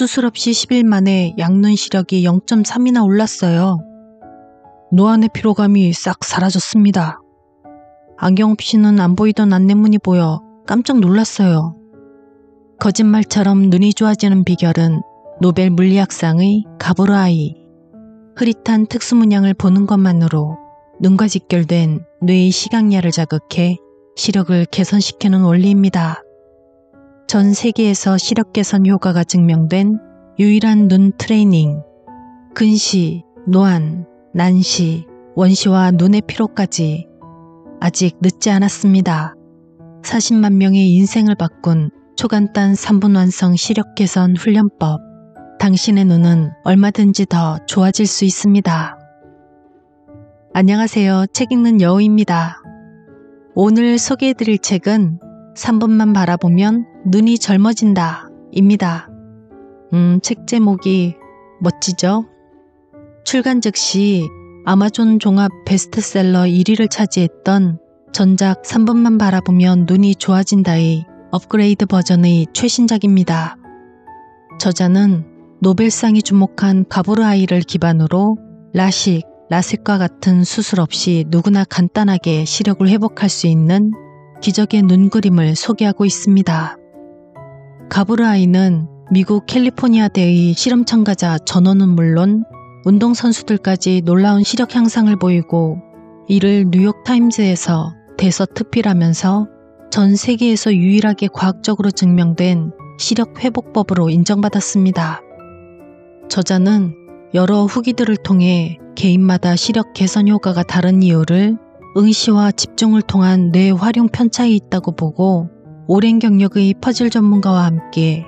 수술 없이 10일 만에 양눈 시력이 0.3이나 올랐어요. 노안의 피로감이 싹 사라졌습니다. 안경 없이는 안 보이던 안내문이 보여 깜짝 놀랐어요. 거짓말처럼 눈이 좋아지는 비결은 노벨 물리학상의 가브르아이. 흐릿한 특수문양을 보는 것만으로 눈과 직결된 뇌의 시각야를 자극해 시력을 개선시키는 원리입니다. 전 세계에서 시력 개선 효과가 증명된 유일한 눈 트레이닝. 근시, 노안, 난시, 원시와 눈의 피로까지 아직 늦지 않았습니다. 40만 명의 인생을 바꾼 초간단 3분 완성 시력 개선 훈련법. 당신의 눈은 얼마든지 더 좋아질 수 있습니다. 안녕하세요. 책 읽는 여우입니다. 오늘 소개해드릴 책은 3분만 바라보면 눈이 젊어진다. 입니다. 음, 책 제목이 멋지죠? 출간 즉시 아마존 종합 베스트셀러 1위를 차지했던 전작 3분만 바라보면 눈이 좋아진다의 업그레이드 버전의 최신작입니다. 저자는 노벨상이 주목한 가브르아이를 기반으로 라식, 라섹과 같은 수술 없이 누구나 간단하게 시력을 회복할 수 있는 기적의 눈 그림을 소개하고 있습니다. 가브르아이는 미국 캘리포니아대의 실험 참가자 전원은 물론 운동선수들까지 놀라운 시력 향상을 보이고 이를 뉴욕타임즈에서 대서특필하면서 전 세계에서 유일하게 과학적으로 증명된 시력 회복법으로 인정받았습니다. 저자는 여러 후기들을 통해 개인마다 시력 개선 효과가 다른 이유를 응시와 집중을 통한 뇌 활용 편차에 있다고 보고 오랜 경력의 퍼즐 전문가와 함께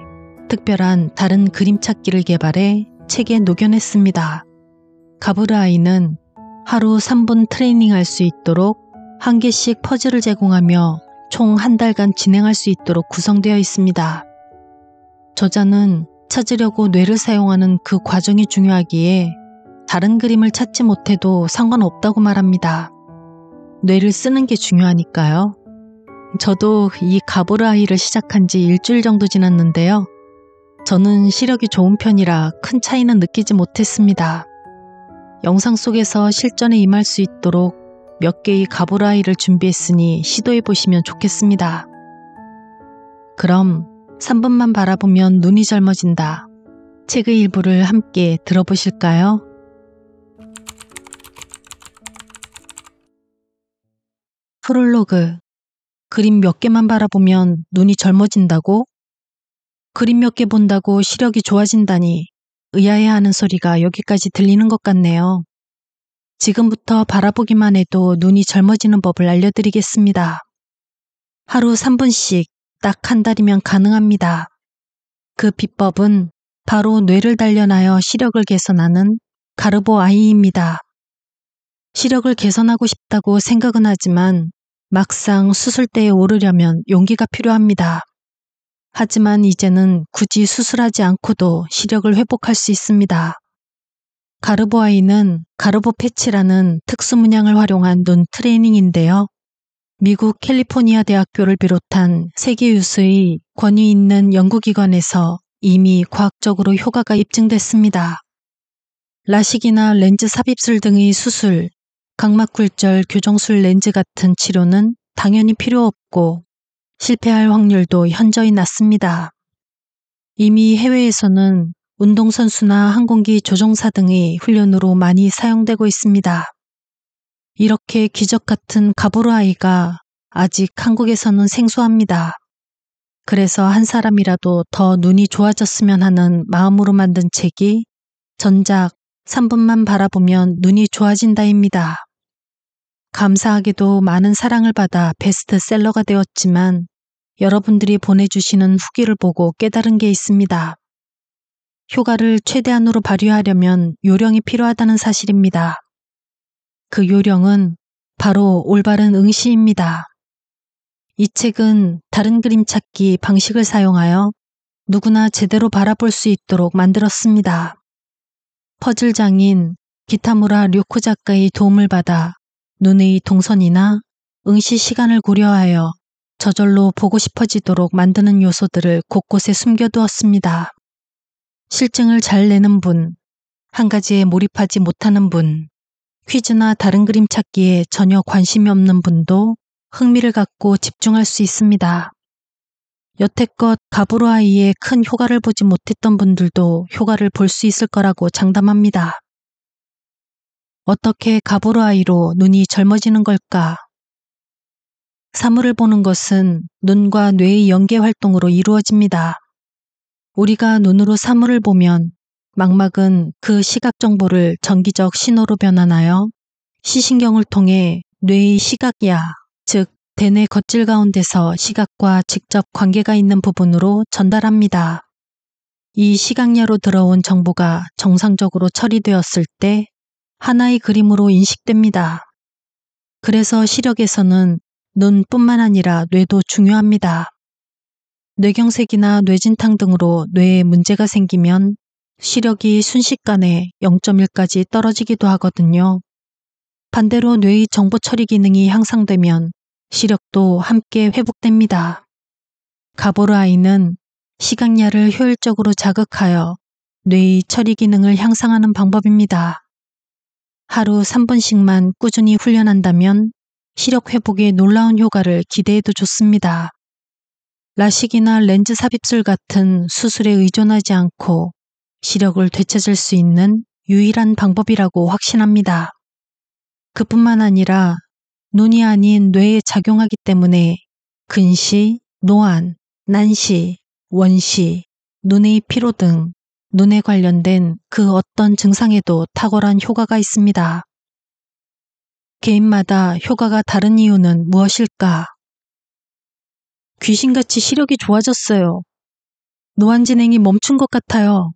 특별한 다른 그림 찾기를 개발해 책에 녹여냈습니다. 가브르아이는 하루 3분 트레이닝 할 수 있도록 한 개씩 퍼즐을 제공하며 총 한 달간 진행할 수 있도록 구성되어 있습니다. 저자는 찾으려고 뇌를 사용하는 그 과정이 중요하기에 다른 그림을 찾지 못해도 상관없다고 말합니다. 뇌를 쓰는 게 중요하니까요. 저도 이 가보르아이를 시작한 지 일주일 정도 지났는데요. 저는 시력이 좋은 편이라 큰 차이는 느끼지 못했습니다. 영상 속에서 실전에 임할 수 있도록 몇 개의 가보르아이를 준비했으니 시도해 보시면 좋겠습니다. 그럼 3분만 바라보면 눈이 젊어진다. 책의 일부를 함께 들어보실까요? 프롤로그 그림 몇 개만 바라보면 눈이 젊어진다고? 그림 몇 개 본다고 시력이 좋아진다니 의아해하는 소리가 여기까지 들리는 것 같네요. 지금부터 바라보기만 해도 눈이 젊어지는 법을 알려드리겠습니다. 하루 3분씩 딱 한 달이면 가능합니다. 그 비법은 바로 뇌를 단련하여 시력을 개선하는 가르보 아이입니다. 시력을 개선하고 싶다고 생각은 하지만 막상 수술대에 오르려면 용기가 필요합니다. 하지만 이제는 굳이 수술하지 않고도 시력을 회복할 수 있습니다. 가르보아이는 가르보 패치라는 특수 문양을 활용한 눈 트레이닝인데요. 미국 캘리포니아 대학교를 비롯한 세계 유수의 권위 있는 연구기관에서 이미 과학적으로 효과가 입증됐습니다. 라식이나 렌즈 삽입술 등의 수술, 각막굴절 교정술 렌즈 같은 치료는 당연히 필요 없고 실패할 확률도 현저히 낮습니다. 이미 해외에서는 운동선수나 항공기 조종사 등의 훈련으로 많이 사용되고 있습니다. 이렇게 기적 같은 가보르아이가 아직 한국에서는 생소합니다. 그래서 한 사람이라도 더 눈이 좋아졌으면 하는 마음으로 만든 책이 전작 3분만 바라보면 눈이 좋아진다입니다. 감사하게도 많은 사랑을 받아 베스트셀러가 되었지만 여러분들이 보내주시는 후기를 보고 깨달은 게 있습니다. 효과를 최대한으로 발휘하려면 요령이 필요하다는 사실입니다. 그 요령은 바로 올바른 응시입니다. 이 책은 다른 그림 찾기 방식을 사용하여 누구나 제대로 바라볼 수 있도록 만들었습니다. 퍼즐 장인 기타무라 료코 작가의 도움을 받아 눈의 동선이나 응시 시간을 고려하여 저절로 보고 싶어지도록 만드는 요소들을 곳곳에 숨겨두었습니다. 실증을 잘 내는 분, 한 가지에 몰입하지 못하는 분, 퀴즈나 다른 그림 찾기에 전혀 관심이 없는 분도 흥미를 갖고 집중할 수 있습니다. 여태껏 가브로 아이의 큰 효과를 보지 못했던 분들도 효과를 볼 수 있을 거라고 장담합니다. 어떻게 가브로 아이로 눈이 젊어지는 걸까? 사물을 보는 것은 눈과 뇌의 연계 활동으로 이루어집니다. 우리가 눈으로 사물을 보면 망막은 그 시각 정보를 전기적 신호로 변환하여 시신경을 통해 뇌의 시각야, 즉 대뇌 겉질 가운데서 시각과 직접 관계가 있는 부분으로 전달합니다. 이 시각야로 들어온 정보가 정상적으로 처리되었을 때 하나의 그림으로 인식됩니다. 그래서 시력에서는 눈뿐만 아니라 뇌도 중요합니다. 뇌경색이나 뇌진탕 등으로 뇌에 문제가 생기면 시력이 순식간에 0.1까지 떨어지기도 하거든요. 반대로 뇌의 정보 처리 기능이 향상되면 시력도 함께 회복됩니다. 가보르 아이는 시각야를 효율적으로 자극하여 뇌의 처리 기능을 향상하는 방법입니다. 하루 3분씩만 꾸준히 훈련한다면 시력 회복에 놀라운 효과를 기대해도 좋습니다. 라식이나 렌즈 삽입술 같은 수술에 의존하지 않고 시력을 되찾을 수 있는 유일한 방법이라고 확신합니다. 그뿐만 아니라 눈이 아닌 뇌에 작용하기 때문에 근시, 노안, 난시, 원시, 눈의 피로 등 눈에 관련된 그 어떤 증상에도 탁월한 효과가 있습니다. 개인마다 효과가 다른 이유는 무엇일까? 귀신같이 시력이 좋아졌어요. 노안 진행이 멈춘 것 같아요.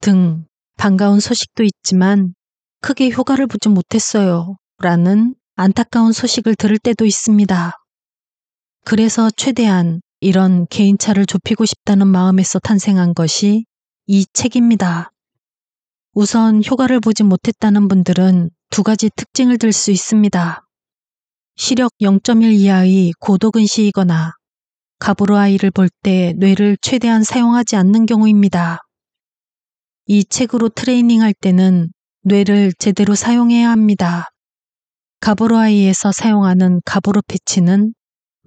등 반가운 소식도 있지만 크게 효과를 보지 못했어요. 라는 안타까운 소식을 들을 때도 있습니다. 그래서 최대한 이런 개인차를 좁히고 싶다는 마음에서 탄생한 것이 이 책입니다. 우선 효과를 보지 못했다는 분들은 두 가지 특징을 들 수 있습니다. 시력 0.1 이하의 고도근시이거나 가보로 아이를 볼 때 뇌를 최대한 사용하지 않는 경우입니다. 이 책으로 트레이닝 할 때는 뇌를 제대로 사용해야 합니다. 가보로 아이에서 사용하는 가보로 패치는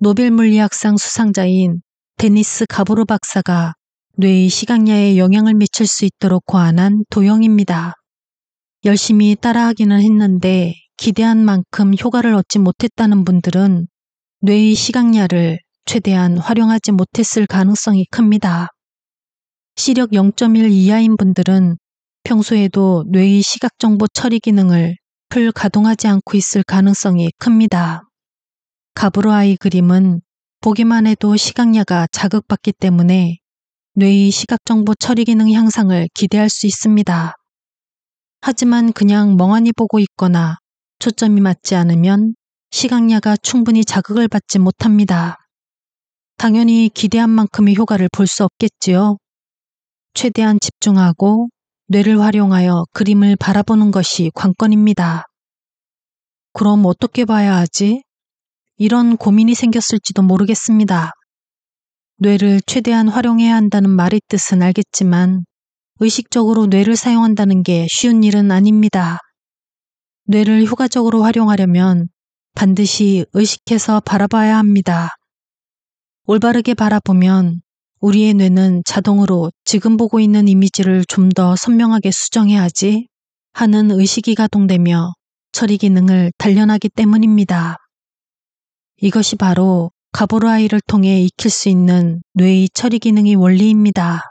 노벨 물리학상 수상자인 데니스 가보로 박사가 뇌의 시각야에 영향을 미칠 수 있도록 고안한 도형입니다. 열심히 따라하기는 했는데 기대한 만큼 효과를 얻지 못했다는 분들은 뇌의 시각야를 최대한 활용하지 못했을 가능성이 큽니다. 시력 0.1 이하인 분들은 평소에도 뇌의 시각정보 처리 기능을 풀 가동하지 않고 있을 가능성이 큽니다. 가브로 아이 그림은 보기만 해도 시각야가 자극받기 때문에 뇌의 시각정보 처리 기능 향상을 기대할 수 있습니다. 하지만 그냥 멍하니 보고 있거나 초점이 맞지 않으면 시각야가 충분히 자극을 받지 못합니다. 당연히 기대한 만큼의 효과를 볼 수 없겠지요. 최대한 집중하고 뇌를 활용하여 그림을 바라보는 것이 관건입니다. 그럼 어떻게 봐야 하지? 이런 고민이 생겼을지도 모르겠습니다. 뇌를 최대한 활용해야 한다는 말의 뜻은 알겠지만 의식적으로 뇌를 사용한다는 게 쉬운 일은 아닙니다. 뇌를 효과적으로 활용하려면 반드시 의식해서 바라봐야 합니다. 올바르게 바라보면 우리의 뇌는 자동으로 지금 보고 있는 이미지를 좀 더 선명하게 수정해야지 하는 의식이 가동되며 처리 기능을 단련하기 때문입니다. 이것이 바로 가보르아이를 통해 익힐 수 있는 뇌의 처리 기능의 원리입니다.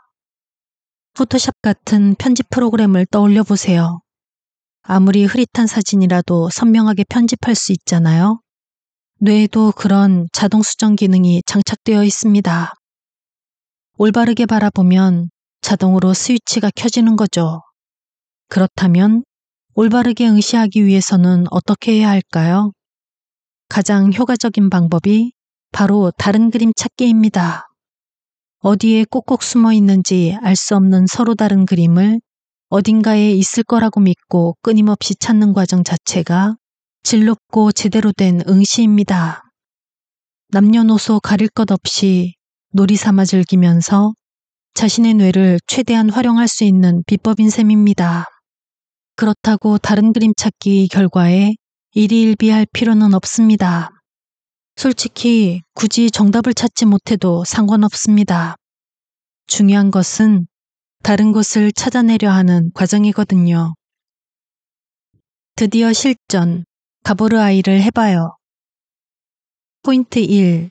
포토샵 같은 편집 프로그램을 떠올려 보세요. 아무리 흐릿한 사진이라도 선명하게 편집할 수 있잖아요. 뇌에도 그런 자동 수정 기능이 장착되어 있습니다. 올바르게 바라보면 자동으로 스위치가 켜지는 거죠. 그렇다면 올바르게 응시하기 위해서는 어떻게 해야 할까요? 가장 효과적인 방법이 바로 다른 그림 찾기입니다. 어디에 꼭꼭 숨어 있는지 알 수 없는 서로 다른 그림을 어딘가에 있을 거라고 믿고 끊임없이 찾는 과정 자체가 질롭고 제대로 된 응시입니다. 남녀노소 가릴 것 없이 놀이 삼아 즐기면서 자신의 뇌를 최대한 활용할 수 있는 비법인 셈입니다. 그렇다고 다른 그림 찾기 결과에 일희일비할 필요는 없습니다. 솔직히 굳이 정답을 찾지 못해도 상관없습니다. 중요한 것은 다른 것을 찾아내려 하는 과정이거든요. 드디어 실전, 가보르 아이를 해봐요. 포인트 1.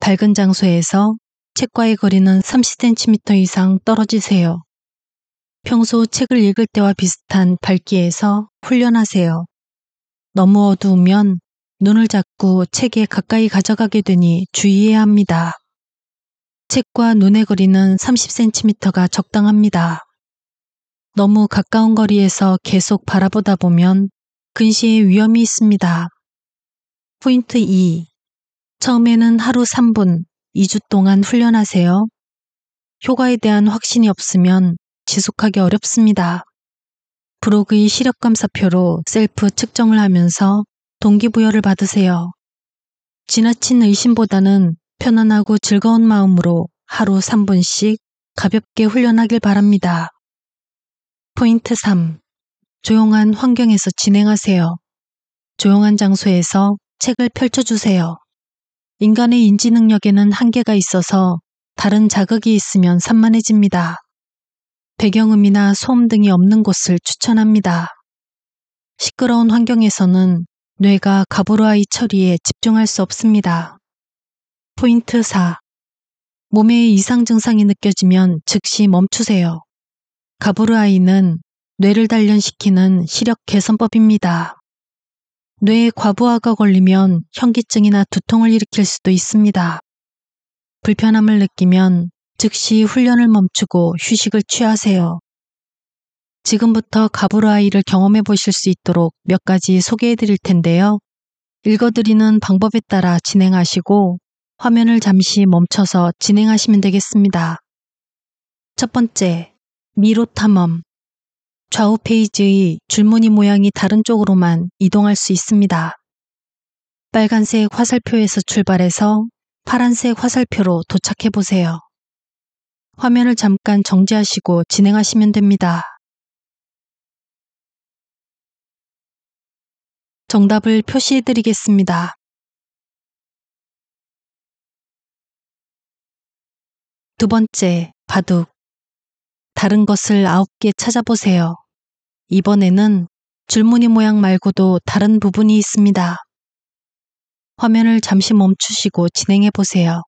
밝은 장소에서 책과의 거리는 30cm 이상 떨어지세요. 평소 책을 읽을 때와 비슷한 밝기에서 훈련하세요. 너무 어두우면 눈을 잡고 책에 가까이 가져가게 되니 주의해야 합니다. 책과 눈의 거리는 30cm가 적당합니다. 너무 가까운 거리에서 계속 바라보다 보면 근시의 위험이 있습니다. 포인트 2. 처음에는 하루 3분, 2주 동안 훈련하세요. 효과에 대한 확신이 없으면 지속하기 어렵습니다. 브로그의 시력감사표로 셀프 측정을 하면서 동기부여를 받으세요. 지나친 의심보다는 편안하고 즐거운 마음으로 하루 3분씩 가볍게 훈련하길 바랍니다. 포인트 3. 조용한 환경에서 진행하세요. 조용한 장소에서 책을 펼쳐주세요. 인간의 인지 능력에는 한계가 있어서 다른 자극이 있으면 산만해집니다. 배경음이나 소음 등이 없는 곳을 추천합니다. 시끄러운 환경에서는 뇌가 가브르아이 처리에 집중할 수 없습니다. 포인트 4. 몸에 이상 증상이 느껴지면 즉시 멈추세요. 가브르아이는 뇌를 단련시키는 시력 개선법입니다. 뇌에 과부하가 걸리면 현기증이나 두통을 일으킬 수도 있습니다. 불편함을 느끼면 즉시 훈련을 멈추고 휴식을 취하세요. 지금부터 가브르아이를 경험해 보실 수 있도록 몇 가지 소개해 드릴 텐데요. 읽어드리는 방법에 따라 진행하시고 화면을 잠시 멈춰서 진행하시면 되겠습니다. 첫 번째, 미로 탐험. 좌우 페이지의 줄무늬 모양이 다른 쪽으로만 이동할 수 있습니다. 빨간색 화살표에서 출발해서 파란색 화살표로 도착해 보세요. 화면을 잠깐 정지하시고 진행하시면 됩니다. 정답을 표시해 드리겠습니다. 두 번째, 바둑. 다른 것을 아홉 개 찾아보세요. 이번에는 줄무늬 모양 말고도 다른 부분이 있습니다. 화면을 잠시 멈추시고 진행해 보세요.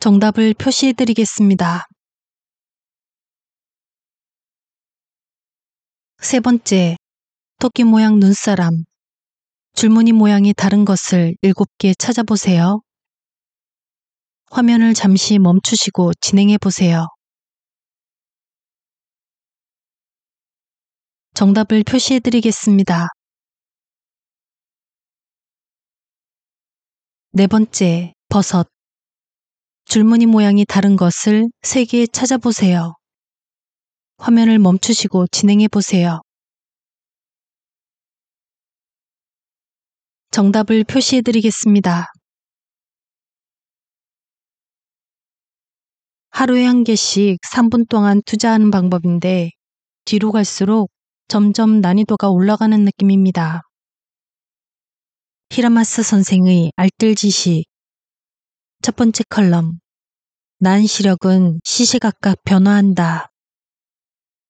정답을 표시해 드리겠습니다. 세 번째, 토끼 모양 눈사람. 줄무늬 모양이 다른 것을 일곱 개 찾아보세요. 화면을 잠시 멈추시고 진행해 보세요. 정답을 표시해 드리겠습니다. 네 번째, 버섯. 줄무늬 모양이 다른 것을 세 개 찾아보세요. 화면을 멈추시고 진행해 보세요. 정답을 표시해 드리겠습니다. 하루에 한 개씩 3분 동안 투자하는 방법인데 뒤로 갈수록 점점 난이도가 올라가는 느낌입니다. 히라마스 선생의 알뜰 지식 첫 번째 컬럼 난 시력은 시시각각 변화한다.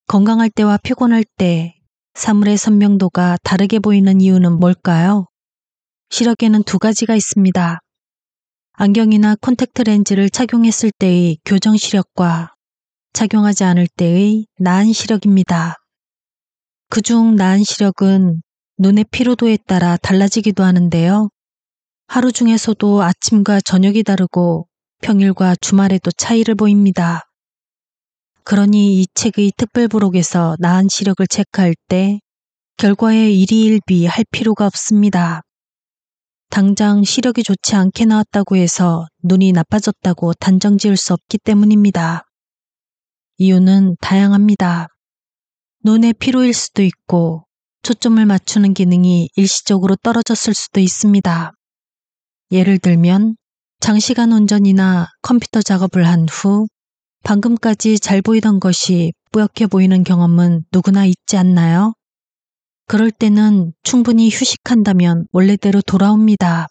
건강할 때와 피곤할 때 사물의 선명도가 다르게 보이는 이유는 뭘까요? 시력에는 두 가지가 있습니다. 안경이나 콘택트 렌즈를 착용했을 때의 교정 시력과 착용하지 않을 때의 나은 시력입니다. 그중 나은 시력은 눈의 피로도에 따라 달라지기도 하는데요. 하루 중에서도 아침과 저녁이 다르고 평일과 주말에도 차이를 보입니다. 그러니 이 책의 특별 부록에서 나은 시력을 체크할 때 결과에 일희일비 할 필요가 없습니다. 당장 시력이 좋지 않게 나왔다고 해서 눈이 나빠졌다고 단정 지을 수 없기 때문입니다. 이유는 다양합니다. 눈의 피로일 수도 있고 초점을 맞추는 기능이 일시적으로 떨어졌을 수도 있습니다. 예를 들면 장시간 운전이나 컴퓨터 작업을 한 후 방금까지 잘 보이던 것이 뿌옇게 보이는 경험은 누구나 있지 않나요? 그럴 때는 충분히 휴식한다면 원래대로 돌아옵니다.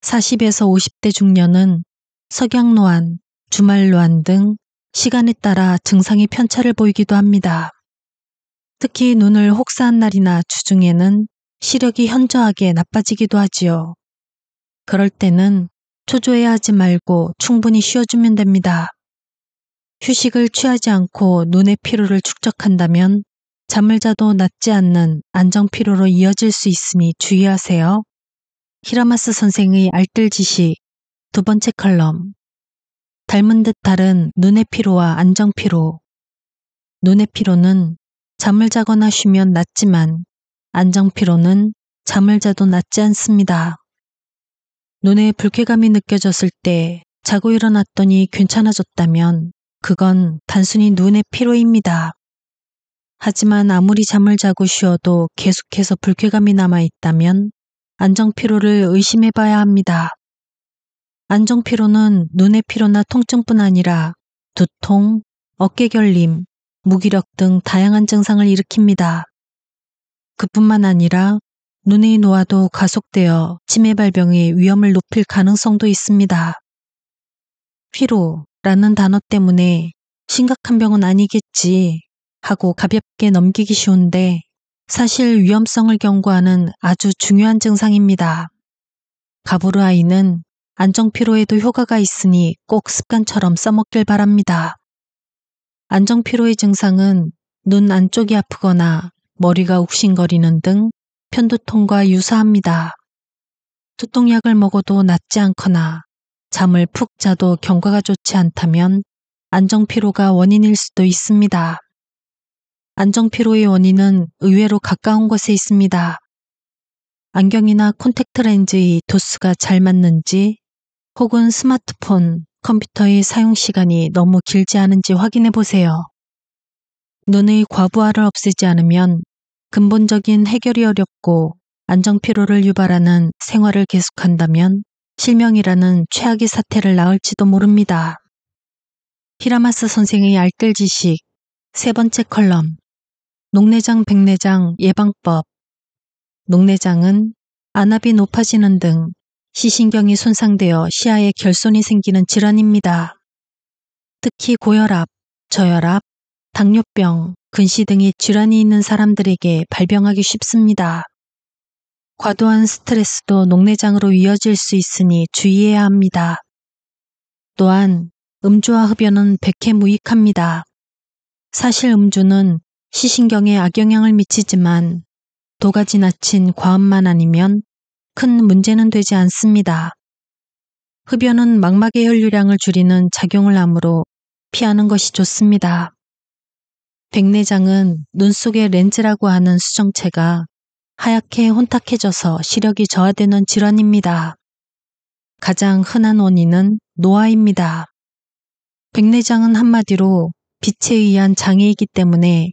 40에서 50대 중년은 석양노안, 주말노안 등 시간에 따라 증상이 편차를 보이기도 합니다. 특히 눈을 혹사한 날이나 주중에는 시력이 현저하게 나빠지기도 하지요. 그럴 때는 초조해하지 말고 충분히 쉬어주면 됩니다. 휴식을 취하지 않고 눈의 피로를 축적한다면 잠을 자도 낫지 않는 안정 피로로 이어질 수 있으니 주의하세요. 히라마스 선생의 알뜰 지식 두 번째 컬럼 닮은 듯 다른 눈의 피로와 안정 피로 눈의 피로는 잠을 자거나 쉬면 낫지만 안정 피로는 잠을 자도 낫지 않습니다. 눈에 불쾌감이 느껴졌을 때 자고 일어났더니 괜찮아졌다면 그건 단순히 눈의 피로입니다. 하지만 아무리 잠을 자고 쉬어도 계속해서 불쾌감이 남아 있다면 안정피로를 의심해 봐야 합니다. 안정피로는 눈의 피로나 통증뿐 아니라 두통, 어깨결림, 무기력 등 다양한 증상을 일으킵니다. 그뿐만 아니라 눈의 노화도 가속되어 치매 발병의 위험을 높일 가능성도 있습니다. 피로 라는 단어 때문에 심각한 병은 아니겠지 하고 가볍게 넘기기 쉬운데 사실 위험성을 경고하는 아주 중요한 증상입니다. 가부르 아이는 안정피로에도 효과가 있으니 꼭 습관처럼 써먹길 바랍니다. 안정피로의 증상은 눈 안쪽이 아프거나 머리가 욱신거리는 등 편두통과 유사합니다. 두통약을 먹어도 낫지 않거나 잠을 푹 자도 경과가 좋지 않다면 안정피로가 원인일 수도 있습니다. 안정피로의 원인은 의외로 가까운 곳에 있습니다. 안경이나 콘택트 렌즈의 도수가 잘 맞는지 혹은 스마트폰, 컴퓨터의 사용 시간이 너무 길지 않은지 확인해 보세요. 눈의 과부하를 없애지 않으면 근본적인 해결이 어렵고 안정피로를 유발하는 생활을 계속한다면 실명이라는 최악의 사태를 낳을지도 모릅니다. 히라마스 선생의 알뜰 지식 세 번째 컬럼 녹내장 백내장 예방법 녹내장은 안압이 높아지는 등 시신경이 손상되어 시야에 결손이 생기는 질환입니다. 특히 고혈압, 저혈압, 당뇨병, 근시 등의 질환이 있는 사람들에게 발병하기 쉽습니다. 과도한 스트레스도 녹내장으로 이어질 수 있으니 주의해야 합니다. 또한 음주와 흡연은 백해무익합니다. 사실 음주는 시신경에 악영향을 미치지만 도가 지나친 과음만 아니면 큰 문제는 되지 않습니다. 흡연은 망막의 혈류량을 줄이는 작용을 하므로 피하는 것이 좋습니다. 백내장은 눈 속의 렌즈라고 하는 수정체가 하얗게 혼탁해져서 시력이 저하되는 질환입니다. 가장 흔한 원인은 노화입니다. 백내장은 한마디로 빛에 의한 장애이기 때문에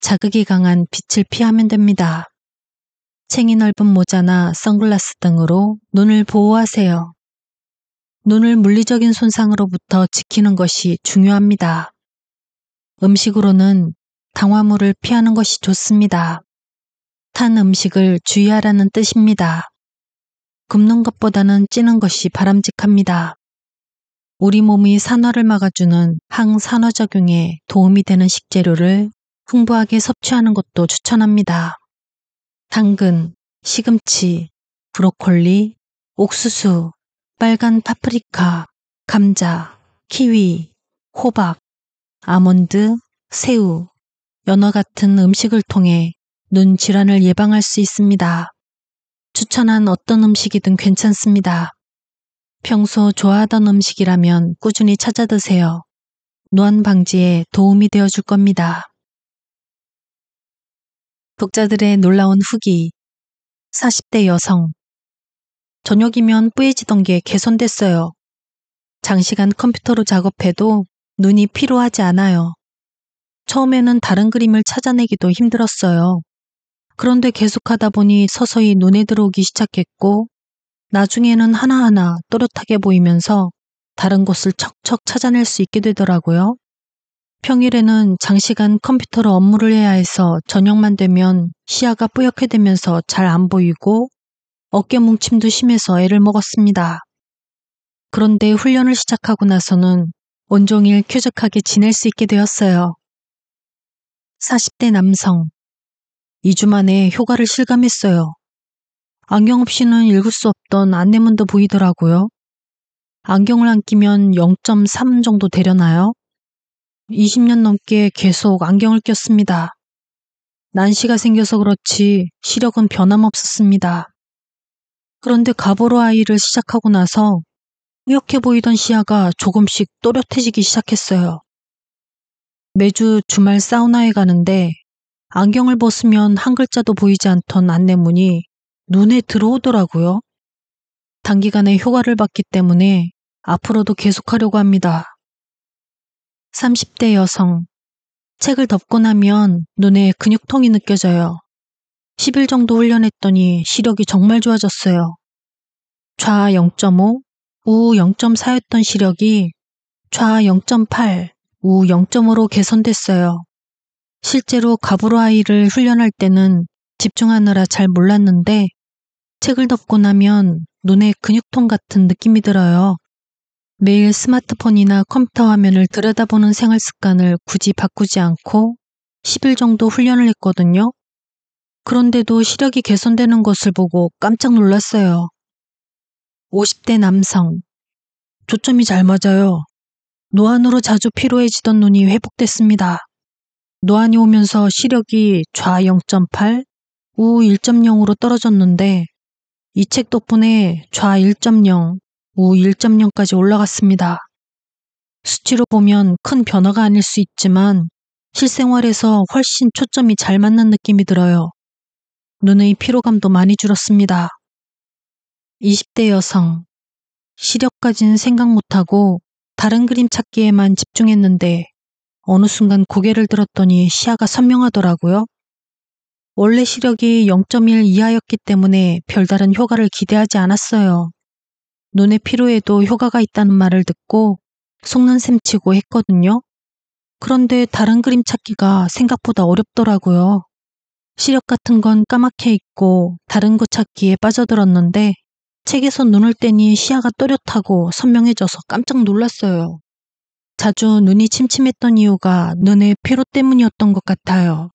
자극이 강한 빛을 피하면 됩니다. 챙이 넓은 모자나 선글라스 등으로 눈을 보호하세요. 눈을 물리적인 손상으로부터 지키는 것이 중요합니다. 음식으로는 당화물을 피하는 것이 좋습니다. 탄 음식을 주의하라는 뜻입니다. 굽는 것보다는 찌는 것이 바람직합니다. 우리 몸의 산화를 막아주는 항산화작용에 도움이 되는 식재료를 풍부하게 섭취하는 것도 추천합니다. 당근, 시금치, 브로콜리, 옥수수, 빨간 파프리카, 감자, 키위, 호박, 아몬드, 새우, 연어 같은 음식을 통해 눈 질환을 예방할 수 있습니다. 추천한 어떤 음식이든 괜찮습니다. 평소 좋아하던 음식이라면 꾸준히 찾아 드세요. 노안 방지에 도움이 되어 줄 겁니다. 독자들의 놀라운 후기 40대 여성 저녁이면 뿌얘지던 게 개선됐어요. 장시간 컴퓨터로 작업해도 눈이 피로하지 않아요. 처음에는 다른 그림을 찾아내기도 힘들었어요. 그런데 계속하다 보니 서서히 눈에 들어오기 시작했고 나중에는 하나하나 또렷하게 보이면서 다른 곳을 척척 찾아낼 수 있게 되더라고요. 평일에는 장시간 컴퓨터로 업무를 해야 해서 저녁만 되면 시야가 뿌옇게 되면서 잘 안 보이고 어깨 뭉침도 심해서 애를 먹었습니다. 그런데 훈련을 시작하고 나서는 온종일 쾌적하게 지낼 수 있게 되었어요. 40대 남성. 2주 만에 효과를 실감했어요. 안경 없이는 읽을 수 없던 안내문도 보이더라고요. 안경을 안 끼면 0.3 정도 되려나요? 20년 넘게 계속 안경을 꼈습니다. 난시가 생겨서 그렇지 시력은 변함없었습니다. 그런데 가보로 아이를 시작하고 나서 뿌옇게 보이던 시야가 조금씩 또렷해지기 시작했어요. 매주 주말 사우나에 가는데 안경을 벗으면 한 글자도 보이지 않던 안내문이 눈에 들어오더라고요. 단기간에 효과를 봤기 때문에 앞으로도 계속하려고 합니다. 30대 여성. 책을 덮고 나면 눈에 근육통이 느껴져요. 10일 정도 훈련했더니 시력이 정말 좋아졌어요. 좌 0.5, 우 0.4였던 시력이 좌 0.8, 우 0.5로 개선됐어요. 실제로 가브로 아이를 훈련할 때는 집중하느라 잘 몰랐는데 책을 덮고 나면 눈에 근육통 같은 느낌이 들어요. 매일 스마트폰이나 컴퓨터 화면을 들여다보는 생활 습관을 굳이 바꾸지 않고 10일 정도 훈련을 했거든요. 그런데도 시력이 개선되는 것을 보고 깜짝 놀랐어요. 50대 남성. 초점이 잘 맞아요. 노안으로 자주 피로해지던 눈이 회복됐습니다. 노안이 오면서 시력이 좌 0.8, 우 1.0으로 떨어졌는데 이 책 덕분에 좌 1.0, 우 1.0까지 올라갔습니다. 수치로 보면 큰 변화가 아닐 수 있지만 실생활에서 훨씬 초점이 잘 맞는 느낌이 들어요. 눈의 피로감도 많이 줄었습니다. 20대 여성. 시력까지는 생각 못하고 다른 그림 찾기에만 집중했는데 어느 순간 고개를 들었더니 시야가 선명하더라고요. 원래 시력이 0.1 이하였기 때문에 별다른 효과를 기대하지 않았어요. 눈의 피로에도 효과가 있다는 말을 듣고 속는 셈 치고 했거든요. 그런데 다른 그림 찾기가 생각보다 어렵더라고요. 시력 같은 건 까맣게 있고 다른 거 찾기에 빠져들었는데 책에서 눈을 떼니 시야가 또렷하고 선명해져서 깜짝 놀랐어요. 자주 눈이 침침했던 이유가 눈의 피로 때문이었던 것 같아요.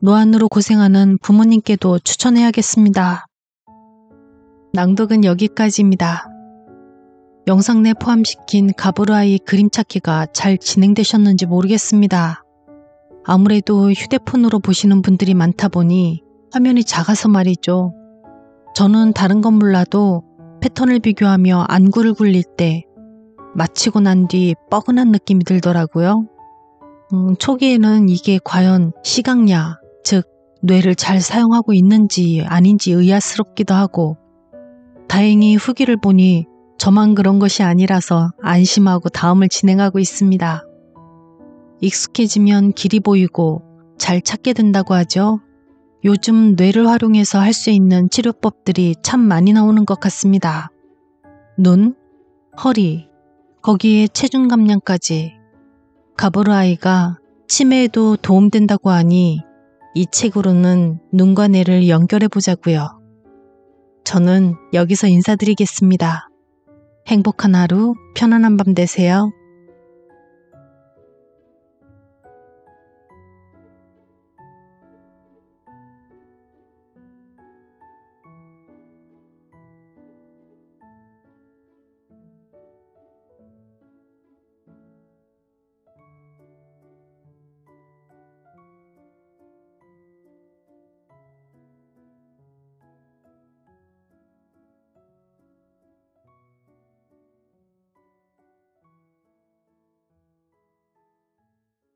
노안으로 고생하는 부모님께도 추천해야겠습니다. 낭독은 여기까지입니다. 영상 내 포함시킨 가브라이 그림 찾기가 잘 진행되셨는지 모르겠습니다. 아무래도 휴대폰으로 보시는 분들이 많다 보니 화면이 작아서 말이죠. 저는 다른 건 몰라도 패턴을 비교하며 안구를 굴릴 때 마치고 난 뒤 뻐근한 느낌이 들더라고요. 음, 초기에는 이게 과연 시각냐, 즉 뇌를 잘 사용하고 있는지 아닌지 의아스럽기도 하고 다행히 후기를 보니 저만 그런 것이 아니라서 안심하고 다음을 진행하고 있습니다. 익숙해지면 길이 보이고 잘 찾게 된다고 하죠. 요즘 뇌를 활용해서 할 수 있는 치료법들이 참 많이 나오는 것 같습니다. 눈, 허리, 거기에 체중 감량까지. 가브르 아이가 치매에도 도움된다고 하니 이 책으로는 눈과 뇌를 연결해 보자고요. 저는 여기서 인사드리겠습니다. 행복한 하루, 편안한 밤 되세요.